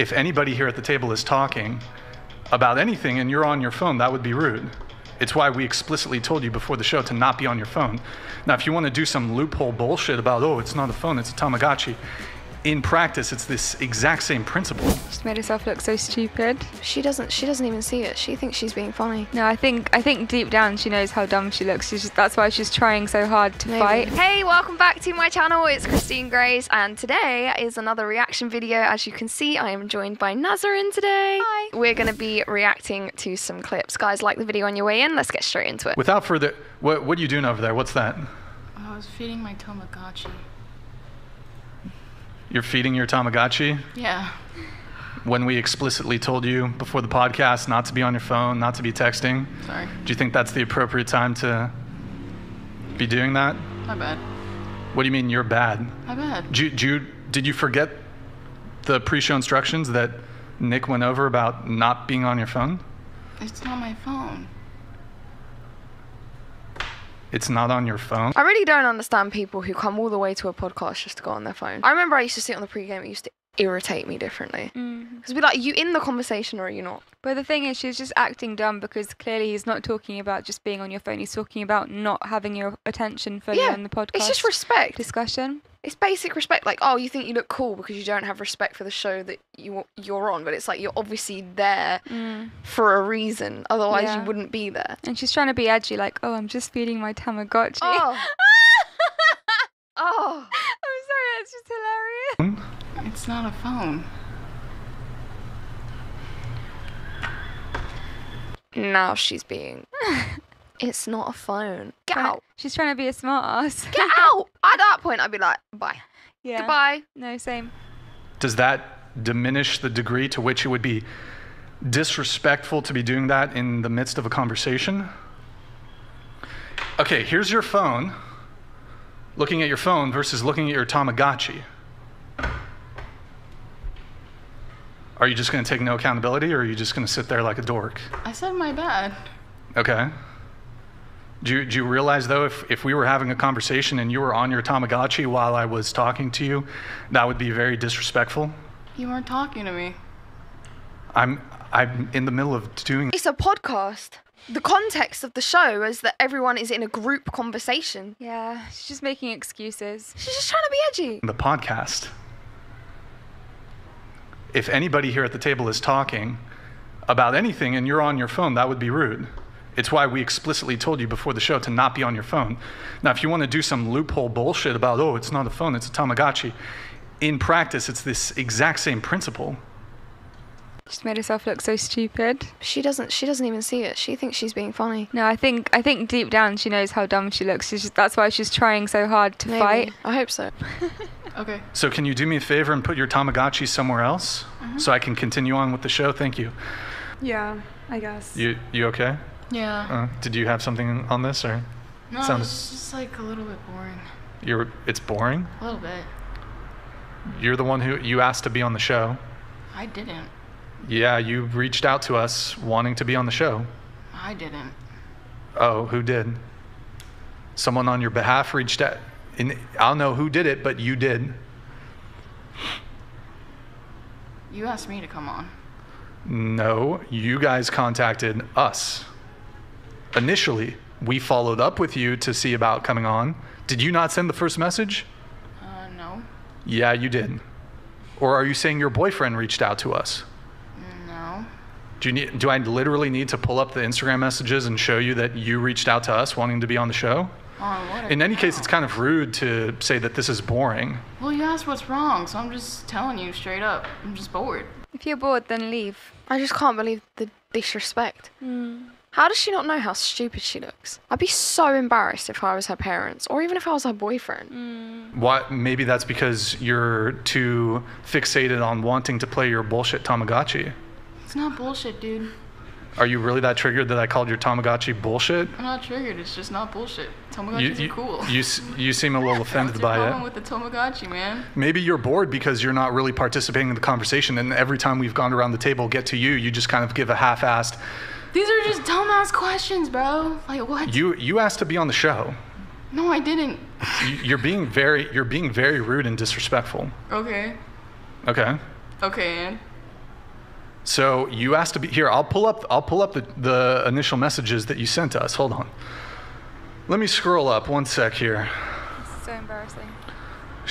if anybody here at the table is talking about anything and you're on your phone, that would be rude. It's why we explicitly told you before the show to not be on your phone. Now, if you want to do some loophole bullshit about, oh, it's not a phone, it's a Tamagotchi, in practice, it's this exact same principle. She's made herself look so stupid. She doesn't. She doesn't even see it. She thinks she's being funny. No, I think I think deep down she knows how dumb she looks. She's just, that's why she's trying so hard to Maybe. fight. Hey, welcome back to my channel. It's Christine Grace, and today is another reaction video. As you can see, I am joined by Nazarin today. Hi. We're going to be reacting to some clips. Guys, like the video on your way in. Let's get straight into it. Without further, what, what are you doing over there? What's that? I was feeding my Tamagotchi. You're feeding your Tamagotchi? Yeah. When we explicitly told you before the podcast not to be on your phone, not to be texting, Sorry. do you think that's the appropriate time to be doing that? My bad. What do you mean you're bad? My bad. Did you, did you, did you forget the pre-show instructions that Nick went over about not being on your phone? It's not my phone. It's not on your phone. I really don't understand people who come all the way to a podcast just to go on their phone. I remember I used to sit on the pregame. It used to irritate me differently. Mm. Because be like, you in the conversation or are you not? But the thing is, she's just acting dumb because clearly he's not talking about just being on your phone. He's talking about not having your attention fully Yeah, on the podcast. It's just respect. discussion. It's basic respect. Like, oh, you think you look cool because you don't have respect for the show that you you're on, but it's like you're obviously there mm. for a reason. Otherwise, Yeah. you wouldn't be there. And she's trying to be edgy, like, oh, I'm just feeding my Tamagotchi. Oh. oh. I'm sorry, that's just hilarious. It's not a phone. Now she's being. it's not a phone. Get Trying- out. She's trying to be a smart ass. Get out. At that point, I'd be like, bye. yeah. Goodbye. No, same. Does that diminish the degree to which it would be disrespectful to be doing that in the midst of a conversation? Okay, here's your phone. Looking at your phone versus looking at your Tamagotchi. Are you just going to take no accountability or are you just going to sit there like a dork? I said my bad. Okay. Do you, do you realize, though, if, if we were having a conversation and you were on your Tamagotchi while I was talking to you, that would be very disrespectful? You weren't talking to me. I'm, I'm in the middle of doing It's a podcast. The context of the show is that everyone is in a group conversation. Yeah, she's just making excuses. She's just trying to be edgy. the podcast. If anybody here at the table is talking about anything and you're on your phone, that would be rude. It's why we explicitly told you before the show to not be on your phone. Now, if you want to do some loophole bullshit about, oh, it's not a phone, it's a Tamagotchi, in practice, it's this exact same principle. She's made herself look so stupid. She doesn't. She doesn't even see it. She thinks she's being funny. No, I think I think deep down she knows how dumb she looks. She's just, that's why she's trying so hard to Maybe. fight. I hope so. Okay. So, can you do me a favor and put your Tamagotchi somewhere else mm-hmm. so I can continue on with the show? Thank you. Yeah, I guess. You, you okay? Yeah. Uh, did you have something on this, or no, sounds- it's just like a little bit boring. you're? It's boring. A little bit. You're the one who you asked to be on the show. I didn't. Yeah, you reached out to us wanting to be on the show. I didn't. Oh, who did? Someone on your behalf reached out. And I'll know who did it, but you did. You asked me to come on. No, you guys contacted us. Initially, we followed up with you to see about coming on. Did you not send the first message? Uh, no. Yeah, you did. Or are you saying your boyfriend reached out to us? No. Do, you need, do I literally need to pull up the Instagram messages and show you that you reached out to us wanting to be on the show? On what? In any case, it's kind of rude to say that this is boring. Well, you asked what's wrong, so I'm just telling you straight up. I'm just bored. If you're bored, then leave. I just can't believe the disrespect. How does she not know how stupid she looks? I'd be so embarrassed if I was her parents, or even if I was her boyfriend. Mm. What? Maybe that's because you're too fixated on wanting to play your bullshit Tamagotchi. It's not bullshit, dude. Are you really that triggered that I called your Tamagotchi bullshit? I'm not triggered. It's just not bullshit. You, Tamagotchis you, are cool. you, you seem a little offended What's offended your by problem it. with the Tamagotchi, man? Maybe you're bored because you're not really participating in the conversation, and every time we've gone around the table, get to you, you just kind of give a half-assed. These are just dumbass questions, bro. Like what? You you asked to be on the show. no, I didn't. You, you're being very you're being very rude and disrespectful. Okay. Okay. Okay, and So you asked to be here. I'll pull up. I'll pull up the, the initial messages that you sent us. Hold on. Let me scroll up one sec here. It's so embarrassing.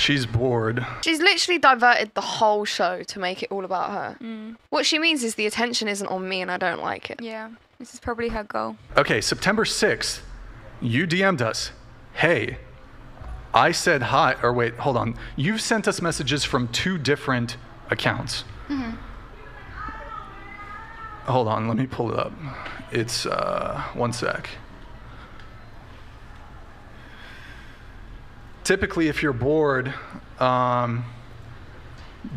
She's bored. She's literally diverted the whole show to make it all about her. What she means is the attention isn't on me and I don't like it. Yeah, this is probably her goal. Okay, September 6th, you DM'd us. Hey, I said hi. Or wait, hold on. You've sent us messages from two different accounts. Hold on, let me pull it up. It's uh, one sec. Typically, if you're bored, um,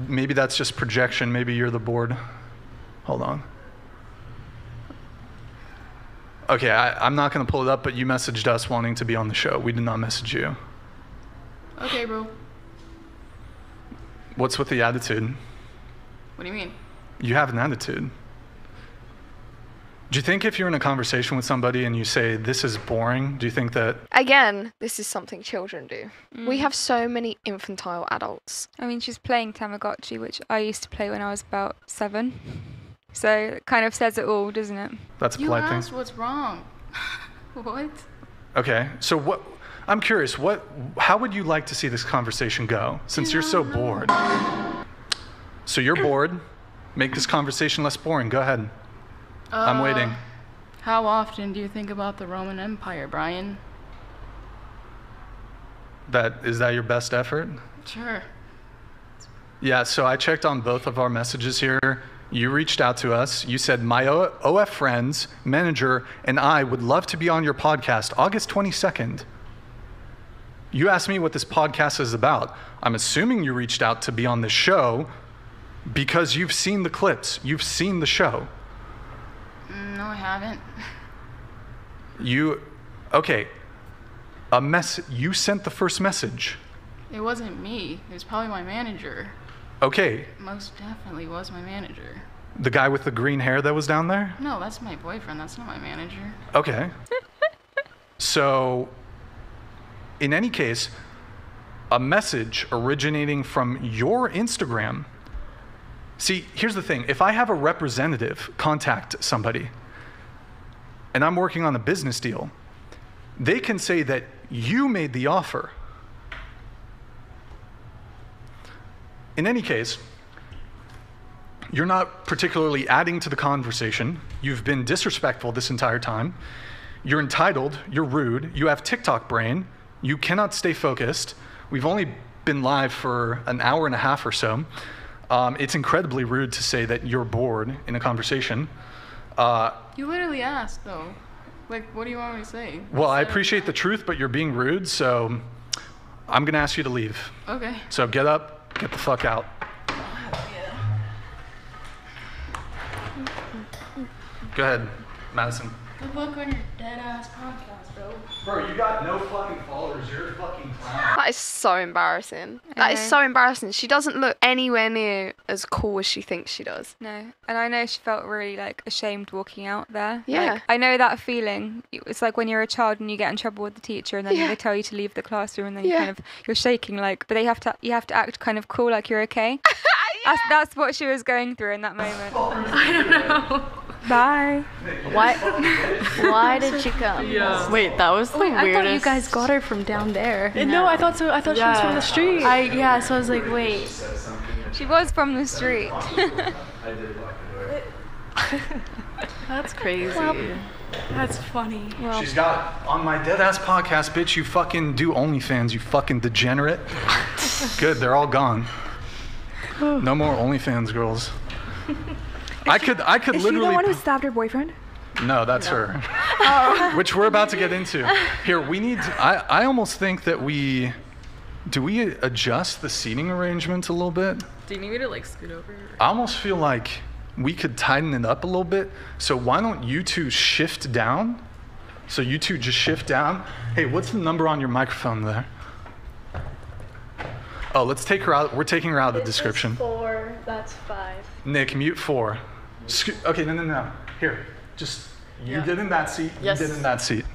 maybe that's just projection. Maybe you're the board. Hold on. Okay, I, I'm not going to pull it up, but you messaged us wanting to be on the show. We did not message you. Okay, bro. What's with the attitude? What do you mean? You have an attitude. Do you think if you're in a conversation with somebody and you say, this is boring, do you think that, Again, this is something children do. We mm. have so many infantile adults. I mean, she's playing Tamagotchi, which I used to play when I was about seven. So it kind of says it all, doesn't it? that's a You polite asked thing? what's wrong. what? Okay, so what, I'm curious, what, how would you like to see this conversation go since you're so bored? So you're bored, make this conversation less boring. Go ahead. I'm Uh, waiting. How often do you think about the Roman Empire, Brian? That, is that your best effort? Sure. Yeah, so I checked on both of our messages here. You reached out to us. You said, My O- OF friends, manager, and I would love to be on your podcast August 22nd. You asked me what this podcast is about. I'm assuming you reached out to be on the show because you've seen the clips, you've seen the show. Mm, No, I haven't. You, okay, a mess, you sent the first message. It wasn't me. It was probably my manager. Okay, Most definitely was my manager. the guy with the green hair that was down there? No, that's my boyfriend. That's not my manager. Okay. so, in any case, a message originating from your Instagram. See, here's the thing if I have a representative contact somebody and I'm working on a business deal, they can say that you made the offer. In any case, you're not particularly adding to the conversation. You've been disrespectful this entire time. You're entitled. You're rude. You have TikTok brain. You cannot stay focused. We've only been live for an hour and a half or so. Um, it's incredibly rude to say that you're bored in a conversation. Uh, You literally asked, though. Like, what do you want me to say? well, I appreciate the truth, but you're being rude, so I'm going to ask you to leave. Okay. So get up, get the fuck out. Go ahead, Madison. Good luck on your dead ass podcast, bro. Bro, you got no fucking followers. You're a fucking clown. That is so embarrassing. That is so embarrassing. She doesn't look anywhere near as cool as she thinks she does. No, and I know she felt really like ashamed walking out there. Yeah. Like, I know that feeling. It's like when you're a child and you get in trouble with the teacher, and then Yeah. they tell you to leave the classroom, and then you kind of you're shaking like. But they have to you have to act kind of cool, like you're okay. That's that's what she was going through in that moment. I don't know. Bye. Why? Why did she come? Yeah. Wait, that was the Wait, I thought you guys got her from down there. Eh, no, I thought so. I thought she was from the street. I yeah, so I was like, wait. She was from the street. That's crazy. That's funny. Well, She's got on my dead ass podcast, bitch. You fucking do OnlyFans, you fucking degenerate. Good, they're all gone. No more OnlyFans girls. I could, I could Is she the one who stabbed her boyfriend? No, that's her. Oh. Which we're about to get into. Here, we need. I, I almost think that we. Do we adjust the seating arrangement a little bit? Do you need me to like scoot over? I almost feel like we could tighten it up a little bit. So why don't you two shift down? So you two just shift down. Hey, what's the number on your microphone there? Oh, let's take her out. We're taking her out of the description. Four. That's five. Nick, mute four. Sco- okay, no, no, no. Here, just you get in that seat. Yes. You get in that seat.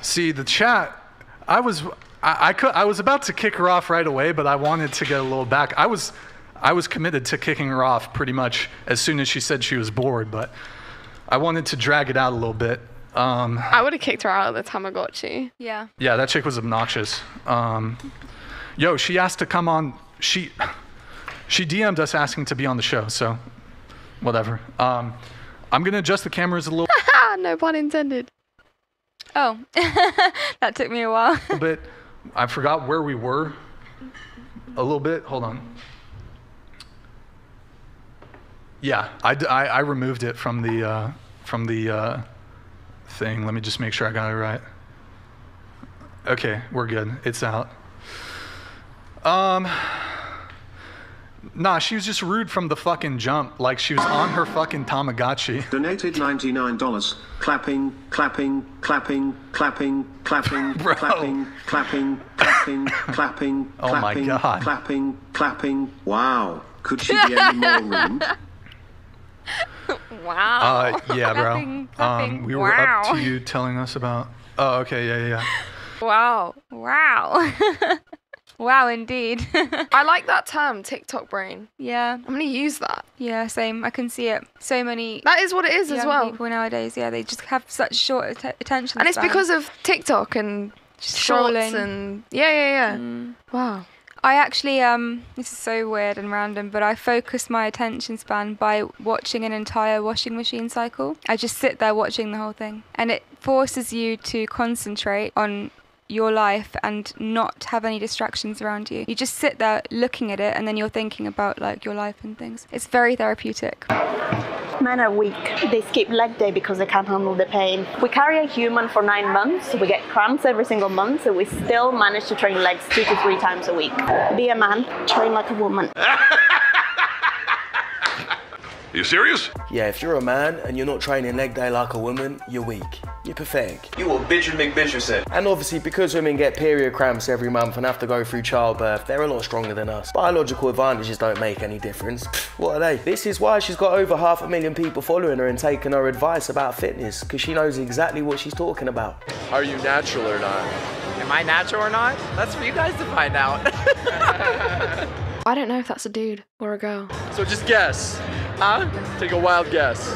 See the chat. I was I, I could. I was about to kick her off right away, but I wanted to get a little back. I was, I was committed to kicking her off pretty much as soon as she said she was bored, but I wanted to drag it out a little bit. Um, I would have kicked her out of the Tamagotchi. Yeah. yeah, that chick was obnoxious. Um, yo, she asked to come on. She, she DM'd us asking to be on the show. So, whatever. Um, I'm gonna adjust the cameras a little no pun intended. Oh, that took me a while. bit. I forgot where we were. A little bit. Hold on. Yeah, I I removed it from the uh, from the uh, thing. Let me just make sure I got it right. Okay, we're good. It's out. Um. Nah, she was just rude from the fucking jump. Like she was on her fucking Tamagotchi. Donated $99. Clapping, clapping, clapping, clapping, clapping, Bro. clapping, clapping, clapping, clapping, Oh my clapping, God. clapping, clapping. Wow. Could she be any more rude? Wow. Uh, yeah, bro. Clapping, clapping. Um, we were up to you telling us about. Oh, okay, yeah, yeah, yeah. wow. wow. wow, indeed. I like that term, TikTok brain. yeah. I'm gonna use that. Yeah, same. I can see it. So many That is what it is as well. people nowadays, yeah, they just have such short att- attention And it's because of TikTok and shorts scrolling. and yeah, yeah, yeah. Mm. Wow. I actually um this is so weird and random, but I focus my attention span by watching an entire washing machine cycle. I just sit there watching the whole thing. And it forces you to concentrate on your life and not have any distractions around you. You just sit there looking at it and then you're thinking about like your life and things. It's very therapeutic. Men are weak. They skip leg day because they can't handle the pain. We carry a human for nine months. We get cramps every single month, so we still manage to train legs two to three times a week. Be a man, train like a woman. You serious? Yeah, if you're a man and you're not training leg day like a woman, you're weak. You're pathetic. You what Bitch and McBitcher said. And obviously, because women get period cramps every month and have to go through childbirth, they're a lot stronger than us. Biological advantages don't make any difference. What are they? This is why she's got over half a million people following her and taking her advice about fitness, because she knows exactly what she's talking about. Are you natural or not? Am I natural or not? That's for you guys to find out. I don't know if that's a dude or a girl. So just guess. Huh? Take a wild guess.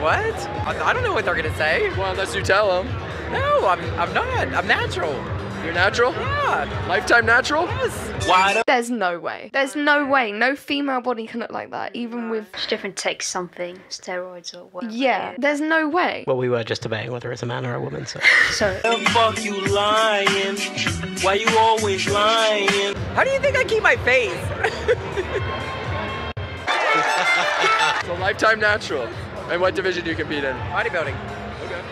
what? I, I don't know what they're gonna say. Well, unless you tell them. No, I'm, I'm not. I'm natural. You're natural? Yeah. Lifetime natural? Yes. Why? There's no way. There's no way. No female body can look like that, even with. She definitely takes something, steroids or whatever. Yeah, there's no way. Well, we were just debating whether it's a man or a woman, so. So The fuck you lying? Why you always lying? How do you think I keep my face? So lifetime natural. And what division do you compete in? Bodybuilding. Okay.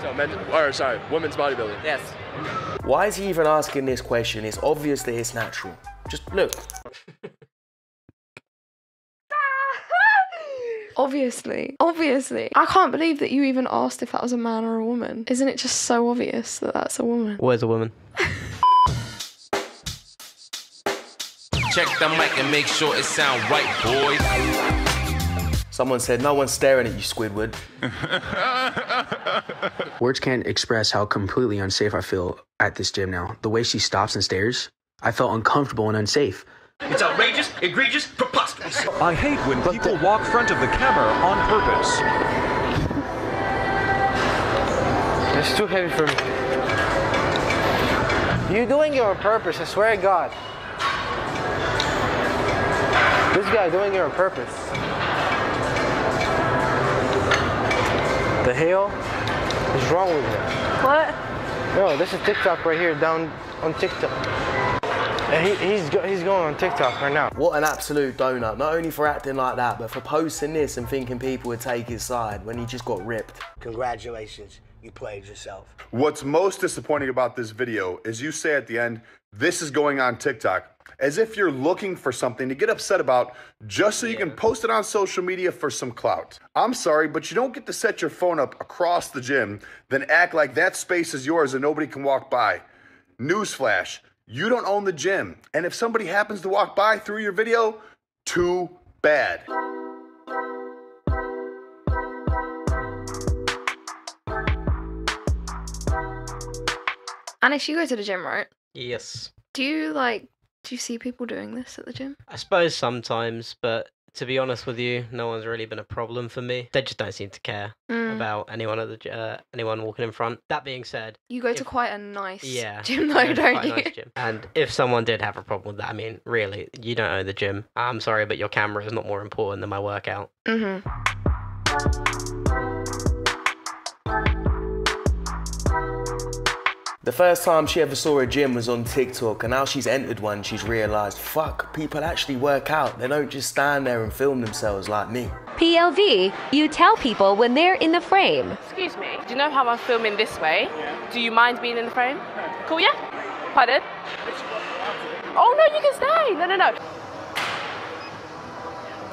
So men, or sorry, women's bodybuilding. Yes. Why is he even asking this question? It's obviously it's natural. Just look. Obviously. Obviously. I can't believe that you even asked if that was a man or a woman. Isn't it just so obvious that that's a woman? Where's a woman? Check the mic and make sure it sound right, boys. Someone said, no one's staring at you, Squidward. Words can't express how completely unsafe I feel at this gym now. The way she stops and stares, I felt uncomfortable and unsafe. It's outrageous, egregious, preposterous. I hate when people walk front of the camera on purpose. It's too heavy for me. You're doing it on purpose, I swear to God. This guy doing it on purpose. The hell is wrong with him? What? No, this is TikTok right here, down on TikTok. And he, he's go, he's going on TikTok right now. What an absolute donut. Not only for acting like that, but for posting this and thinking people would take his side when he just got ripped. Congratulations, you played yourself. What's most disappointing about this video is you say at the end, this is going on TikTok, as if you're looking for something to get upset about just so you can post it on social media for some clout. I'm sorry, but you don't get to set your phone up across the gym, then act like that space is yours and nobody can walk by. Newsflash, you don't own the gym. And if somebody happens to walk by through your video, too bad. Anis, you go to the gym, right? Yes. Do you like? Do you see people doing this at the gym? I suppose sometimes, but to be honest with you, no one's really been a problem for me. They just don't seem to care Mm. about anyone at the uh, anyone walking in front. That being said, You go to quite a nice yeah, gym though, don't you? nice gym. And if someone did have a problem with that, I mean, really, you don't own the gym. I'm sorry, but your camera is not more important than my workout. Mm-hmm. The first time she ever saw a gym was on TikTok, and now she's entered one, she's realised, fuck, people actually work out. They don't just stand there and film themselves like me. PLV, you tell people when they're in the frame. Excuse me, do you know how I'm filming this way? Do you mind being in the frame? Cool, yeah? Pardon? Oh no, you can stay. No, no, no.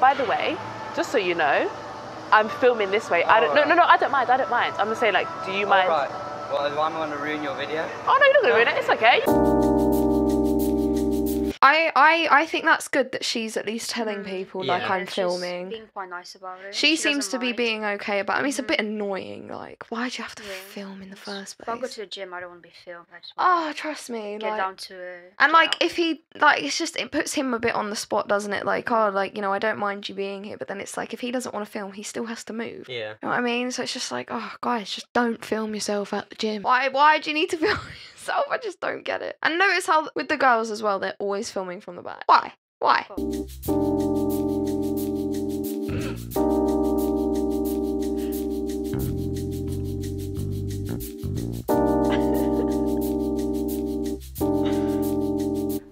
By the way, just so you know, I'm filming this way. I don't. No, no, no. I don't mind. I don't mind. I'm gonna say like, do you mind? Alright. Well, if I'm going to ruin your video. Oh no, you're not gonna ruin it. It's okay. I, I I think that's good that she's at least telling mm. people like Yeah, I'm she's filming. Being quite nice about it. She seems doesn't to be being okay about. It. I mean, it's a bit mm-hmm. annoying. Like, why'd you have to film in the first place? If I go to the gym, I don't want to be filmed. I Oh, trust me. get like, down to a. and like, if he like, it's just it puts him a bit on the spot, doesn't it? Like, oh, like you know, I don't mind you being here, but then it's like if he doesn't want to film, he still has to move. Yeah. You know what I mean? So it's just like, oh, guys, just don't film yourself at the gym. Why? Why do you need to film yourself? I just don't get it. And notice how with the girls as well, they're always filming from the back. Why? Why?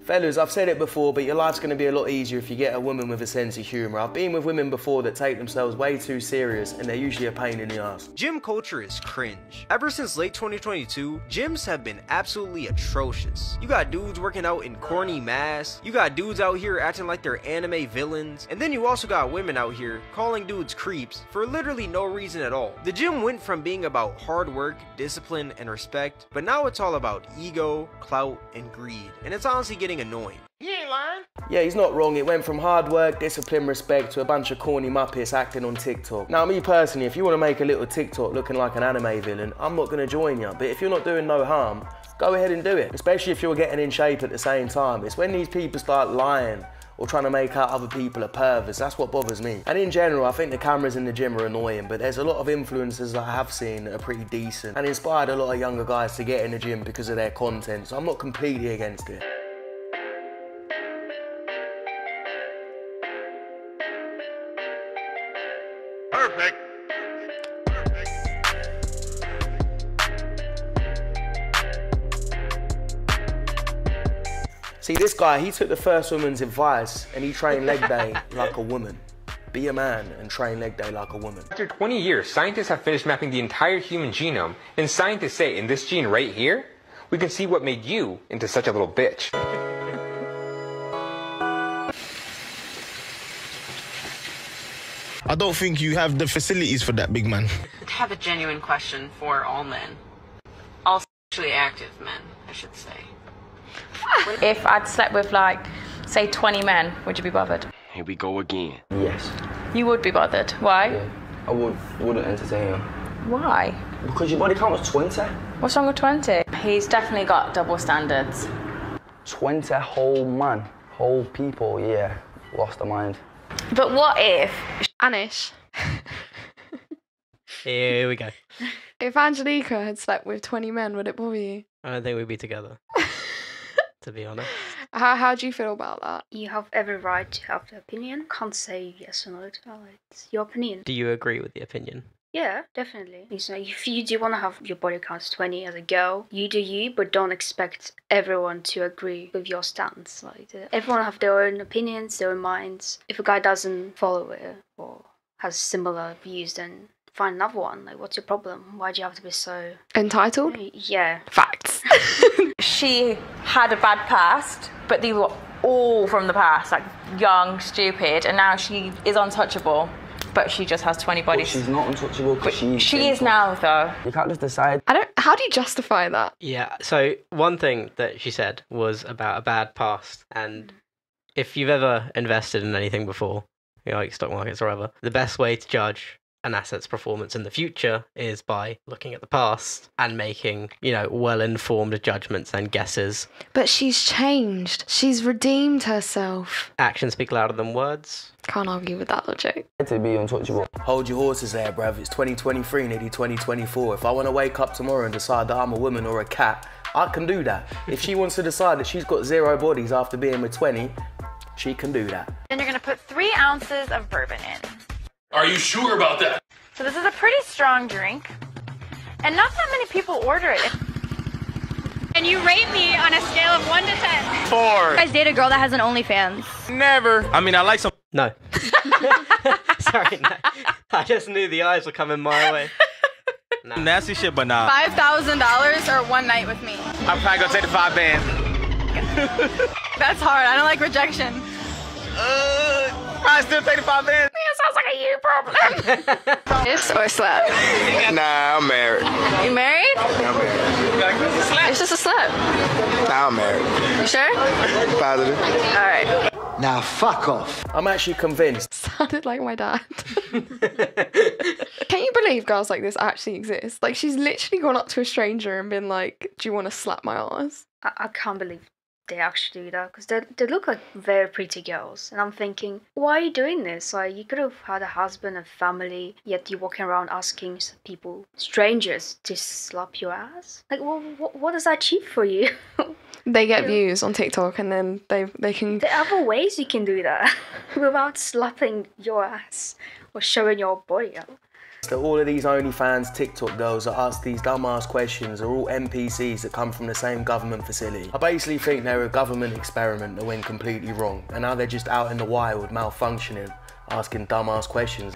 Fellas, I've said it before, but your life's going to be a lot easier if you get a woman with a sense of humour. I've been with women before that take themselves way too serious, and they're usually a pain in the ass. Gym culture is cringe. Ever since late 2022, gyms have been absolutely atrocious. You got dudes working out in corny masks, you got dudes out here acting like they're anime villains, and then you also got women out here calling dudes creeps for literally no reason at all. The gym went from being about hard work, discipline, and respect, but now it's all about ego, clout, and greed, and it's honestly getting annoying. You ain't lying. Yeah, he's not wrong. It went from hard work, discipline, respect to a bunch of corny muppets acting on TikTok. Now, me personally, if you want to make a little TikTok looking like an anime villain, I'm not going to join you. But if you're not doing no harm, go ahead and do it. Especially if you're getting in shape at the same time. It's when these people start lying or trying to make out other people are perverts. That's what bothers me. And in general, I think the cameras in the gym are annoying, but there's a lot of influencers that I have seen that are pretty decent and inspired a lot of younger guys to get in the gym because of their content. So I'm not completely against it. See, this guy, he took the first woman's advice and he trained leg day like a woman. Be a man and train leg day like a woman. After 20 years, scientists have finished mapping the entire human genome, and scientists say in this gene right here, we can see what made you into such a little bitch. I don't think you have the facilities for that, big man. I have a genuine question for all men. All sexually active men, I should say. If I'd slept with like, say, 20 men, would you be bothered? Here we go again. Yes. You would be bothered. Why? I would, wouldn't entertain him. Why? Because your body count was 20. What's wrong with 20? He's definitely got double standards. 20 whole man, whole people, yeah. Lost their mind. But what if Anish, Here we go. if Angelica had slept with 20 men, would it bother you? I don't think we'd be together. to be honest. How, how do you feel about that? You have every right to have the opinion. Can't say yes or no to that. It's your opinion. Do you agree with the opinion? Yeah, definitely. It's like if you do want to have your body count as 20 as a girl, you do you, but don't expect everyone to agree with your stance. Like uh, everyone have their own opinions, their own minds. If a guy doesn't follow it or has similar views, then find another one. Like, what's your problem? Why do you have to be so Entitled? Yeah. Facts. she had a bad past, but they were all from the past, like young, stupid, and now she is untouchable, but she just has 20 But bodies. she's not untouchable because she's. She is now, though. You can't just decide. I don't. How do you justify that? Yeah. So one thing that she said was about a bad past, and if you've ever invested in anything before, you know, like stock markets or whatever, the best way to judge an asset's performance in the future is by looking at the past and making, you know, well informed judgments and guesses. But she's changed. She's redeemed herself. Actions speak louder than words. Can't argue with that logic. To be untouchable. Hold your horses there, bruv. It's 2023, nearly 2024. If I want to wake up tomorrow and decide that I'm a woman or a cat, I can do that. If she wants to decide that she's got zero bodies after being with 20, she can do that. Then you're gonna put three ounces of bourbon in. Are you sure about that? So this is a pretty strong drink, and not that many people order it. And you rate me on a scale of one to ten. Four. You guys date a girl that has an OnlyFans? Never. I mean, I like some. No. Sorry, no. I just knew the eyes were coming my way. Nasty shit, but nah. Five thousand dollars or one night with me. I'm probably gonna take the five bands. That's hard. I don't like rejection. Uh, I still take the five bands. sounds like a you problem. Kiss or slap? Nah, I'm married. You married? I'm married. It's just a slap. Nah, I'm married. You sure? Positive. All right. Now fuck off. I'm actually convinced. Sounded like my dad. Can you believe girls like this actually exist? Like she's literally gone up to a stranger and been like, "Do you want to slap my ass?" I, I can't believe they actually do that because they, they look like very pretty girls. And I'm thinking, why are you doing this? Like, you could have had a husband and family, yet you're walking around asking people, strangers, to slap your ass? Like, well, what, what does that achieve for you? They get views on TikTok and then they they can. there are other ways you can do that without slapping your ass or showing your body out. That all of these OnlyFans TikTok girls that ask these dumbass questions are all NPCs that come from the same government facility. I basically think they're a government experiment that went completely wrong, and now they're just out in the wild malfunctioning, asking dumbass questions.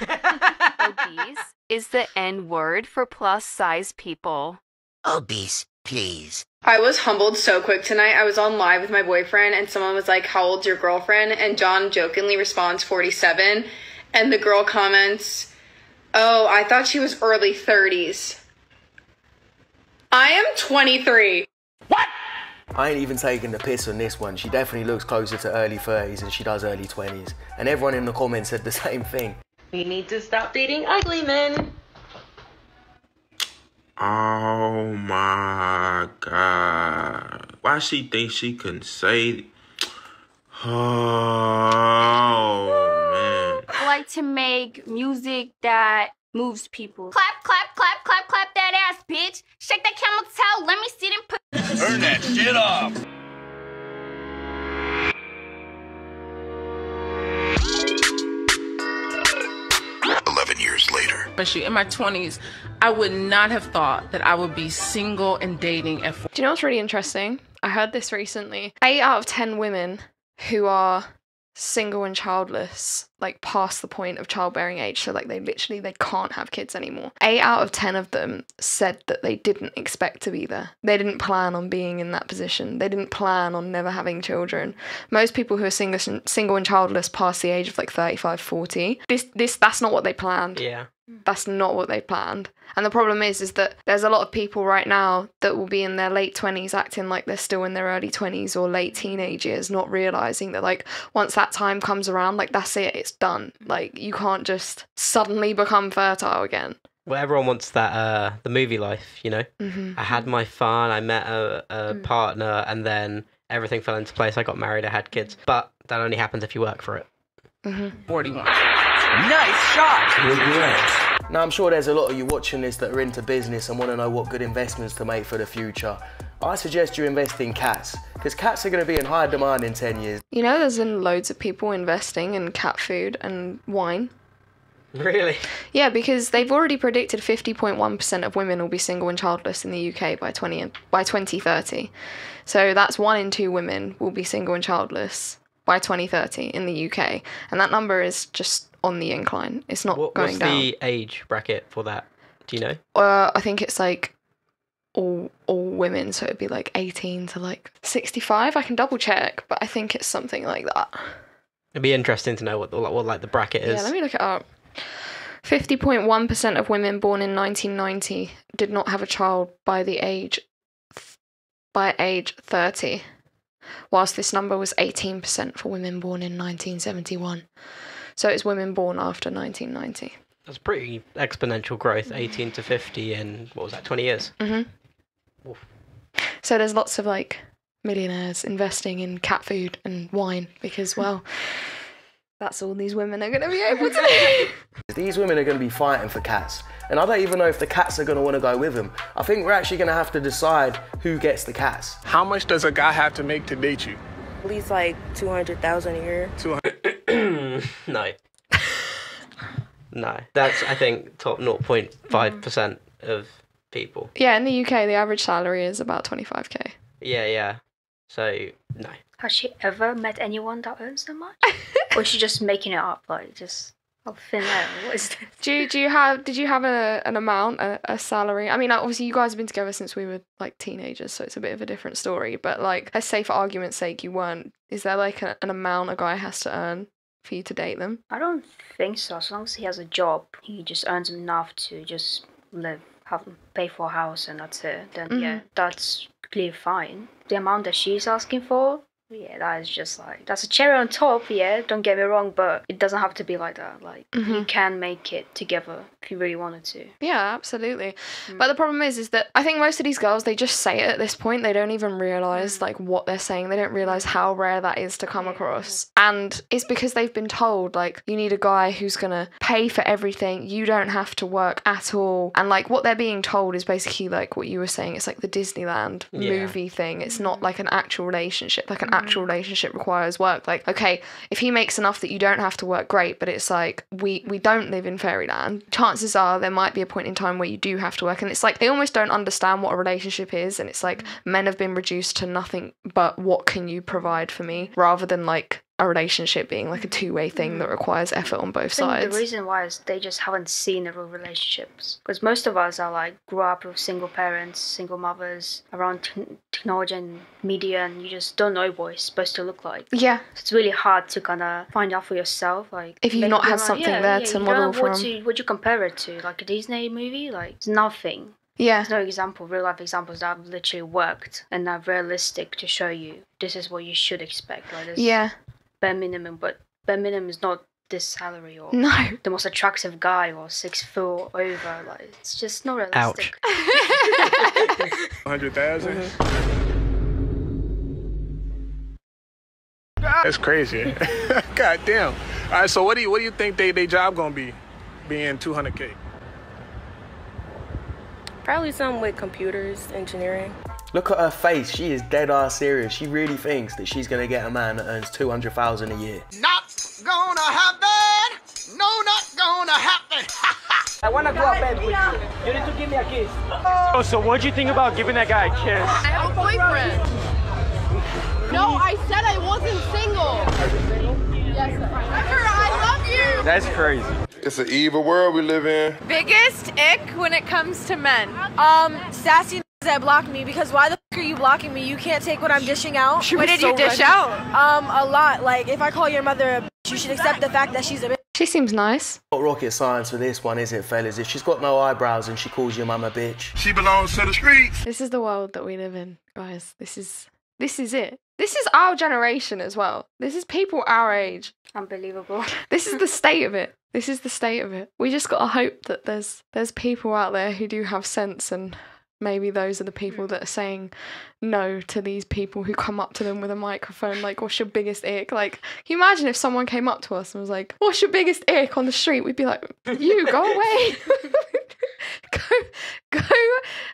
Obese is the N word for plus size people. Obese, please. I was humbled so quick tonight. I was on live with my boyfriend, and someone was like, How old's your girlfriend? And John jokingly responds, 47. And the girl comments, Oh, I thought she was early 30s. I am 23. What? I ain't even taking the piss on this one. She definitely looks closer to early 30s than she does early 20s. And everyone in the comments said the same thing. We need to stop dating ugly men. Oh my god. Why she think she can say Oh man. I like to make music that moves people. Clap, clap, clap, clap, clap that ass, bitch. Shake that camel toe. Let me see them put. Turn that shit off. Especially in my 20s, I would not have thought that I would be single and dating at 40. Do you know what's really interesting? I heard this recently. Eight out of ten women who are single and childless, like past the point of childbearing age, so like they literally they can't have kids anymore. Eight out of ten of them said that they didn't expect to be there. They didn't plan on being in that position. They didn't plan on never having children. Most people who are single single and childless past the age of like 35, 40, this this that's not what they planned Yeah. That's not what they planned. And the problem is is that there's a lot of people right now that will be in their late 20s acting like they're still in their early 20s or late teenage years not realizing that like once that time comes around like that's it it's done. Like you can't just suddenly become fertile again. Well, everyone wants that uh the movie life, you know. Mhm. I had my fun. I met a, a partner, and then everything fell into place. I got married. I had kids, but that only happens if you work for it. Mm-hmm. 41. Nice shot! Now, I'm sure there's a lot of you watching this that are into business and want to know what good investments to make for the future. I suggest you invest in cats, because cats are going to be in high demand in 10 years. You know there's been loads of people investing in cat food and wine. Really? Yeah, because they've already predicted 50.1% of women will be single and childless in the UK by 20 by 2030. So that's one in two women will be single and childless by 2030 in the UK, and that number is just on the incline. It's not What, going what's down. What's the age bracket for that? Do you know? Uh, I think it's like all all women, so it'd be like 18 to like 65. I can double check, but I think it's something like that. It'd be interesting to know what the, what like the bracket is. Yeah, let me look it up. 50.1% of women born in 1990 did not have a child by the age by age 30, whilst this number was 18% for women born in 1971. So it's women born after 1990. That's pretty exponential growth, 18 to 50 in, what was that, 20 years? hmm So there's lots of like millionaires investing in cat food and wine because, well, that's all these women are going to be able to do. These women are going to be fighting for cats. And I don't even know if the cats are going to want to go with them. I think we're actually going to have to decide who gets the cats. How much does a guy have to make to date you? At least like 200,000 a year. 200. no. no. That's, I think, top 0.5% of people. Yeah, in the UK, the average salary is about 25k. Yeah, yeah. So, no. Has she ever met anyone that earns that much? or is she just making it up? Like, just oh, thin air. What is this? Do you, do you have did you have a, an amount a, a salary? I mean, obviously you guys have been together since we were like teenagers, so it's a bit of a different story. But like, let's say for argument's sake, you weren't. Is there like a, an amount a guy has to earn for you to date them? I don't think so. As long as he has a job, he just earns enough to just live, have pay for a house, and that's it. Then yeah, Mhm. that's clearly fine. The amount that she's asking for, yeah, that is just like that's a cherry on top. Yeah, don't get me wrong, but it doesn't have to be like that. Like you Mhm. can make it together if you really wanted to. Yeah, absolutely. Mm. But the problem is, is that I think most of these girls they just say it at this point. They don't even realize mm. like what they're saying. They don't realize how rare that is to come across. And it's because they've been told like you need a guy who's gonna pay for everything. You don't have to work at all. And like what they're being told is basically like what you were saying. It's like the Disneyland Yeah. movie thing. It's not mm. like an actual relationship. Like an actual mm. relationship requires work. Like okay, if he makes enough that you don't have to work, great. But it's like we we don't live in fairyland. Chances are there might be a point in time where you do have to work, and it's like they almost don't understand what a relationship is, and it's like mm. men have been reduced to nothing but what can you provide for me, rather than like a relationship being like a mm-hmm. two way thing that mm-hmm. requires effort on both I think sides. the reason why is they just haven't seen the real relationships. Because most of us are like grew up with single parents, single mothers, around t- technology and media, and you just don't know what it's supposed to look like. Yeah. So it's really hard to kind of find out for yourself. Like If you've not had mind. something Yeah, there yeah, to you model don't know what from. to what you compare it to, like a Disney movie. Like it's nothing. Yeah. There's no example, real life examples that have literally worked and are realistic to show you this is what you should expect. Like Yeah. Bare minimum, but bare minimum is not this salary or No. the most attractive guy or six foot over. Like it's just not realistic. Ouch. 100,000? Mm-hmm. That's crazy. God damn. All right, so what do you what do you think they they job gonna be, being 200k? Probably something with computers, engineering. Look at her face. She is dead ass serious. She really thinks that she's gonna get a man that earns two hundred thousand a year. Not gonna happen. No, not gonna happen. I wanna go to bed with you. You need to give me a kiss. Oh, so what'd you think about giving that guy a kiss? I have a boyfriend. No, I said I wasn't single. Yes, sir. Trevor, I love you. That's crazy. It's an evil world we live in. Biggest ick when it comes to men. Um, sassy that blocked me because why the f- are you blocking me? You can't take what I'm dishing out. She What was did you dish ready. out? Um, a lot. Like if I call your mother a bitch, you should accept the fact that she's a bitch. She seems nice. Not rocket science for this one, is it, fellas? If she's got no eyebrows and she calls your mum a bitch. She belongs to the streets. This is the world that we live in, guys. This is this is it. This is our generation as well. This is people our age. Unbelievable. This is the state of it. This is the state of it. We just gotta hope that there's there's people out there who do have sense and maybe those are the people hmm. that are saying no to these people who come up to them with a microphone like what's your biggest ick? Like can you imagine if someone came up to us and was like what's your biggest ick on the street? We'd be like you go away go go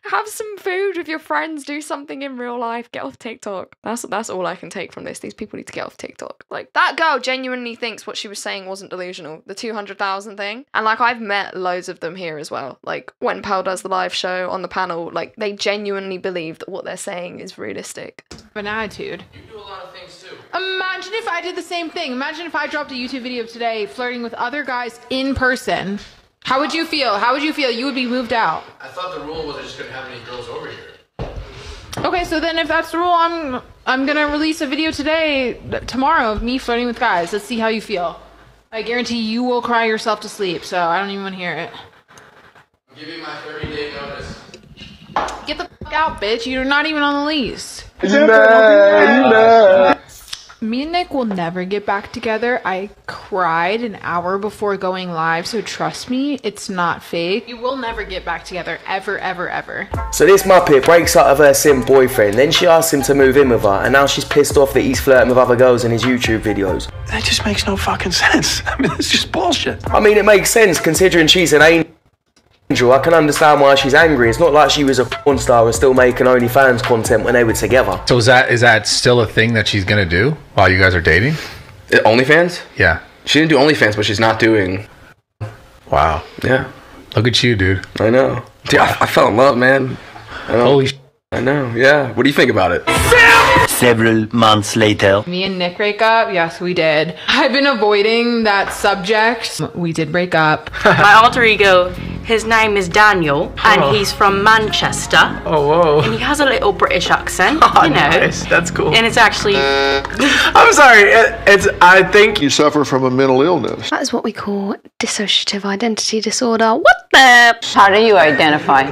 have some food with your friends do something in real life get off tiktok that's that's all i can take from this these people need to get off tiktok like that girl genuinely thinks what she was saying wasn't delusional the 200000 thing and like i've met loads of them here as well like when Pearl does the live show on the panel like they genuinely believe that what they're saying is realistic An attitude. You do a lot of things too. Imagine if I did the same thing. Imagine if I dropped a YouTube video today flirting with other guys in person. How would you feel? How would you feel? You would be moved out. I thought the rule was I just couldn't have any girls over here. Okay, so then if that's the rule, I'm I'm gonna release a video today, tomorrow, of me flirting with guys. Let's see how you feel. I guarantee you will cry yourself to sleep. So I don't even want to hear it. I'm giving my 30 day notice. Get the fuck out, bitch. You're not even on the lease. Me and Nick will never get back together. I cried an hour before going live, so trust me, it's not fake. You will never get back together, ever, ever, ever. So this Muppet breaks up with her sim boyfriend, then she asks him to move in with her, and now she's pissed off that he's flirting with other girls in his YouTube videos. That just makes no fucking sense. I mean, it's just bullshit. I mean, it makes sense considering she's an angel. I can understand why she's angry. It's not like she was a porn star and still making OnlyFans content when they were together. So is that is that still a thing that she's gonna do while you guys are dating? Uh, OnlyFans? Yeah. She didn't do OnlyFans, but she's not doing. Wow. Yeah. Look at you, dude. I know. Dude, I, I fell in love, man. I know. Holy. Sh- I know. Yeah. What do you think about it? Several months later. Me and Nick break up? Yes, we did. I've been avoiding that subject. We did break up. My alter ego, his name is Daniel, and Oh. he's from Manchester. Oh whoa. And he has a little British accent, Oh, you know. nice. That's cool. And it's actually. I'm sorry. It, it's. I think you suffer from a mental illness. That is what we call dissociative identity disorder. What the? How do you identify?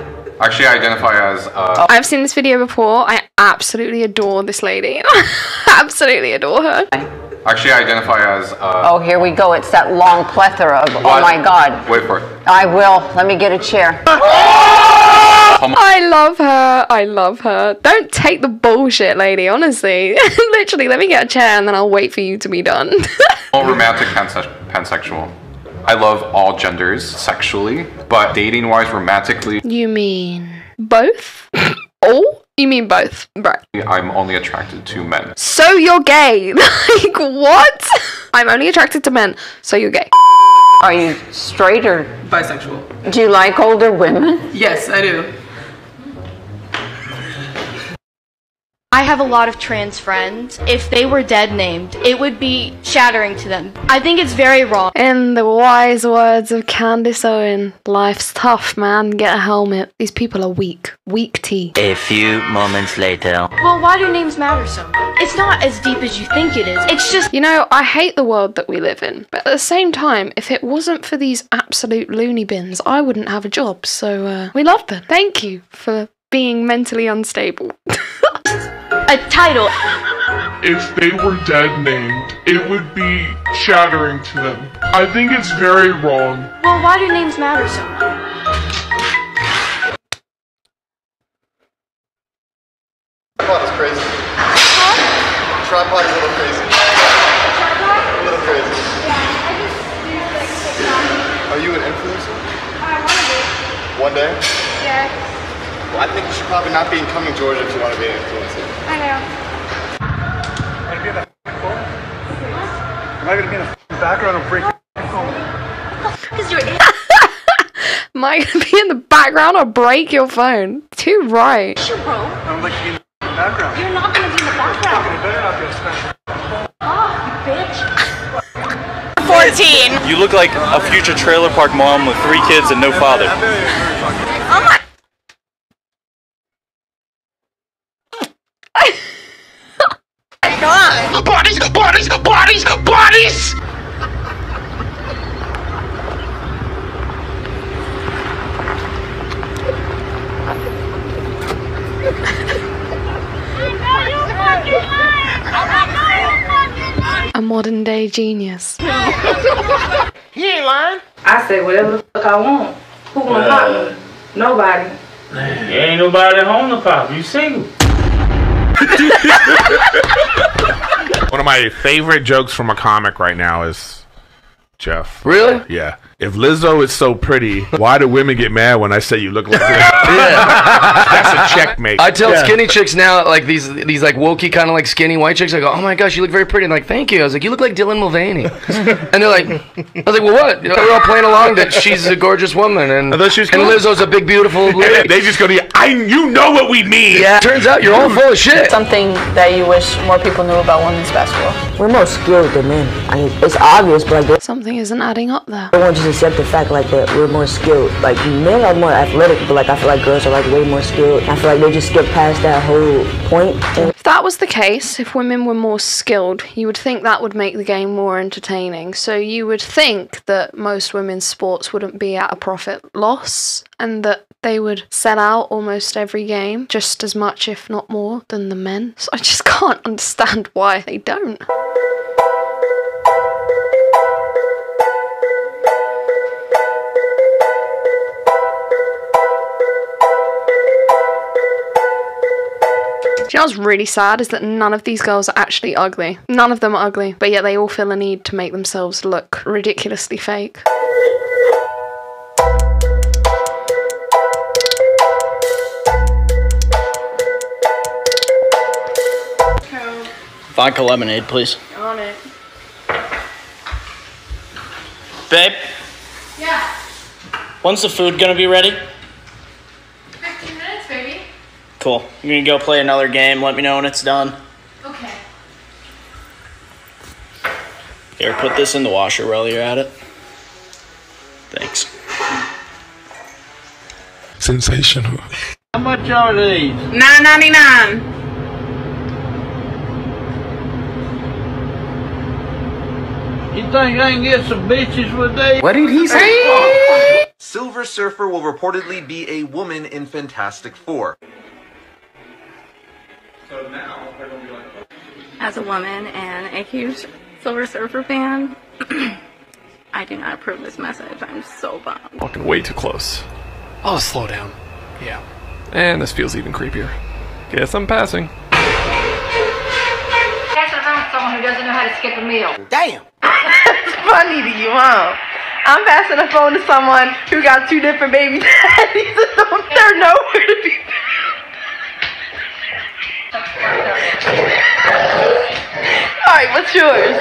Actually, I identify as. Uh, I've seen this video before. I absolutely adore this lady. absolutely adore her. Actually, I identify as. Uh, Oh, here we go. It's that long plethora of. Oh my God. Wait for it. I will. Let me get a chair. I love her. I love her. Don't take the bullshit, lady. Honestly, literally, let me get a chair and then I'll wait for you to be done. all romantic panse- pansexual. I love all genders sexually, but dating wise, romantically, you mean both? All? You mean both? Right. I'm only attracted to men. So you're gay? like what? I'm only attracted to men. So you're gay. Are you straight or bisexual? do you like older women? Yes, I do. I have a lot of trans friends. If they were dead named, it would be shattering to them. I think it's very wrong. In the wise words of Candace Owen, life's tough, man. Get a helmet. These people are weak. Weak tea. A few moments later. Well, why do names matter so much? It's not as deep as you think it is. It's just. You know, I hate the world that we live in, but at the same time, if it wasn't for these absolute loony bins, I wouldn't have a job. So uh, we love them. Thank you for being mentally unstable. a title. If they were dead named, it would be shattering to them. I think it's very wrong. Well, why do names matter so much? Tripod is crazy. Tripod is a little crazy. A little crazy. Are you an influencer? I want to be. One day? Yeah, Well, I think you should probably not be in Cumming Georgia if you want to be an influencer. I know. Am I gonna be in the background of break? Because you're. Am I gonna be in the background or break your phone? Too right. You bro. I would like to be in the background. You're not gonna be in the background. It better not be a special. Oh, you bitch. 14. You look like a future trailer park mom with three kids and no father. Oh my. God. Bodies, bodies, bodies, bodies! A modern day genius. You ain't lying. I say whatever the fuck I want. Who gonna uh, pop me? Nobody. There ain't nobody at home to pop. You single. One of my favorite jokes from a comic right now is Jeff. Really? Yeah. If Lizzo is so pretty, why do women get mad when I say you look like this? That's a checkmate. I tell skinny chicks now, like these these like wokey kind of like skinny white chicks. I go, oh my gosh, you look very pretty. And like, thank you. I was like, you look like Dylan Mulvaney. and they're like, I was like, well, what? You know, we're all playing along that she's a gorgeous woman, and and Lizzo's a big beautiful lady. they just go to I. You know what we mean. Yeah. Turns out you're all full of shit. Something that you wish more people knew about women's basketball. We're more skilled than men. I mean, it's obvious, but I guess. Something something isn't adding up there. Everyone just accept the fact like that we're more skilled. Like men are more athletic, but like I feel like girls are like way more skilled. I feel like they just skip past that whole point. If that was the case, if women were more skilled, you would think that would make the game more entertaining. So you would think that most women's sports wouldn't be at a profit loss and that they would sell out almost every game just as much, if not more, than the men. So I just can't understand why they don't. You know what's really sad is that none of these girls are actually ugly. None of them are ugly, but yet they all feel a need to make themselves look ridiculously fake. Vodka lemonade, please. On it. Babe, Yeah. when's the food gonna be ready? 15 minutes, baby. Cool. You're gonna go play another game. Let me know when it's done. Okay. Here, put this in the washer while you're at it. Thanks. Sensational. How much are these? Nine ninety nine. You think I can get some bitches with these? What did he say? Silver Surfer will reportedly be a woman in Fantastic Four. As a woman and a huge Silver Surfer fan, I do not approve this message. I'm so bummed. Walking way too close. I'll slow down. Yeah. And this feels even creepier. Guess I'm passing. Pass it around someone who doesn't know how to skip a meal. Damn. It's funny to you, huh? I'm passing the phone to someone who got two different baby daddies and don't, they're nowhere to be Alright, what's yours?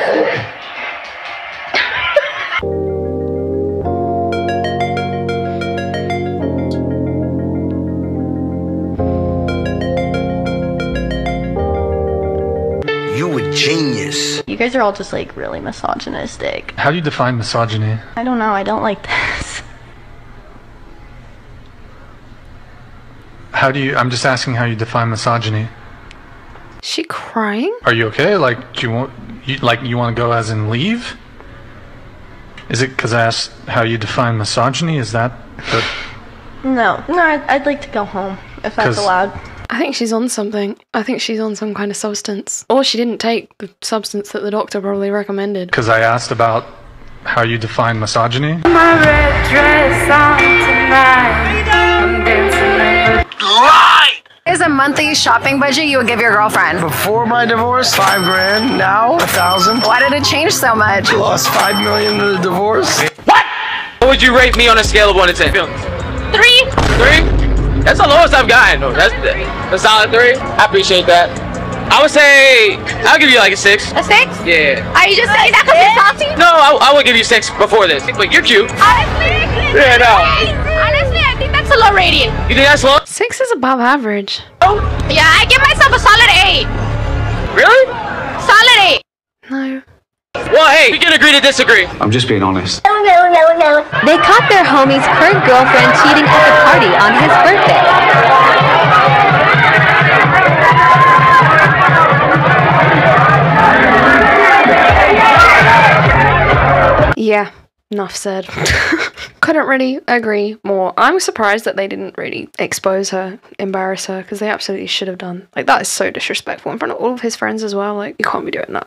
You a genius. You guys are all just like really misogynistic. How do you define misogyny? I don't know. I don't like this. How do you? I'm just asking how you define misogyny. She crying? Are you okay? Like, do you want? You, like, you want to go as in leave? Is it because I asked how you define misogyny? Is that the? No, no. I'd, I'd like to go home if that's allowed. I think she's on something. I think she's on some kind of substance. Or she didn't take the substance that the doctor probably recommended. Because I asked about how you define misogyny. Is a monthly shopping budget you would give your girlfriend? Before my divorce, five grand. Now, a thousand. Why did it change so much? Lost five million to the divorce. What What would you rate me on a scale of 1 to 10? Three. Three? That's the lowest I've gotten. That's a solid three. I appreciate that. I would say, I'll give you like a six. A six? Yeah. Are you just saying that because you're salty? No, I, I would give you six before this. But you're cute. Honestly, Yeah, no. honestly, I think that's a low rating. You think that's low? Six is above average. Oh? Yeah, I give myself a solid eight. Really? Solid eight. No. Well, hey, we can agree to disagree. I'm just being honest. No, no, no, no. They caught their homie's current girlfriend cheating at the party on his birthday. Yeah, enough said. Couldn't really agree more. I'm surprised that they didn't really expose her, embarrass her, because they absolutely should have done. Like, that is so disrespectful in front of all of his friends as well. Like, you can't be doing that.